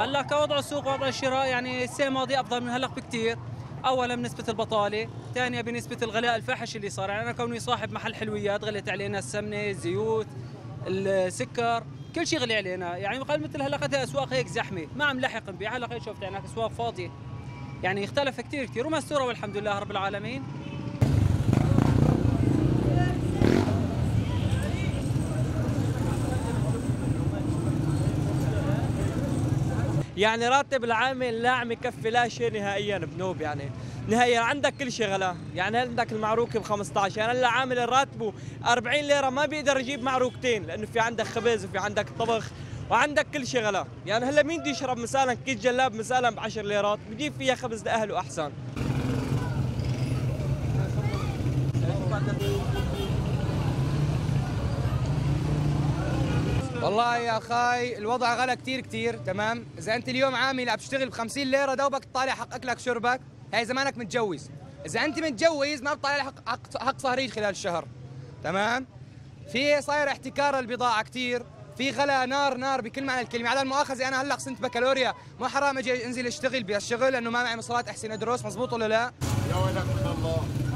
هلا كوضع السوق ووضع الشراء يعني السنة الماضيه أفضل من هلا بكثير أولا بنسبة البطالة ثانيا بنسبة الغلاء الفاحش اللي صار. يعني أنا كوني صاحب محل حلويات غلت علينا السمنة الزيوت السكر كل شيء غلي علينا. يعني قال مثل هلا قد أسواق هيك زحمة. ما عم لحق نبيع هلا شفت يعني أسواق فاضية. يعني اختلف كثير كثير ومستوره والحمد لله رب العالمين. يعني راتب العامل لا عم يكفي لا شيء نهائيا بنوب يعني. نهائيا عندك كل شيء غلا. يعني عندك المعروكه ب 15 يعني هلا عامل راتبه 40 ليرة ما بيقدر يجيب معروكتين لأنه في عندك خبز وفي عندك طبخ وعندك كل شيء غلا. يعني هلا مين بده يشرب مثلا كيس جلاب مثلا ب 10 ليرات؟ بجيب فيها خبز لأهله أحسن. والله يا اخاي الوضع غلى كثير كثير تمام؟ إذا أنت اليوم عامل عم تشتغل ب 50 ليرة دوبك تطالع حق أكلك شربك هاي زمانك متجوز. إذا أنت متجوز ما بتطالع حق حق, حق صهريج خلال الشهر تمام؟ في صاير احتكار البضاعه كثير في غلا نار نار بكل معنى الكلمة. على المؤاخذة أنا هلأ صنت بكالوريا ما حرام أجي أنزل أشتغل بالشغل لأنه ما معي مصارات أحسن أدرس مزبوط ولا لا؟ يا ولد من الله.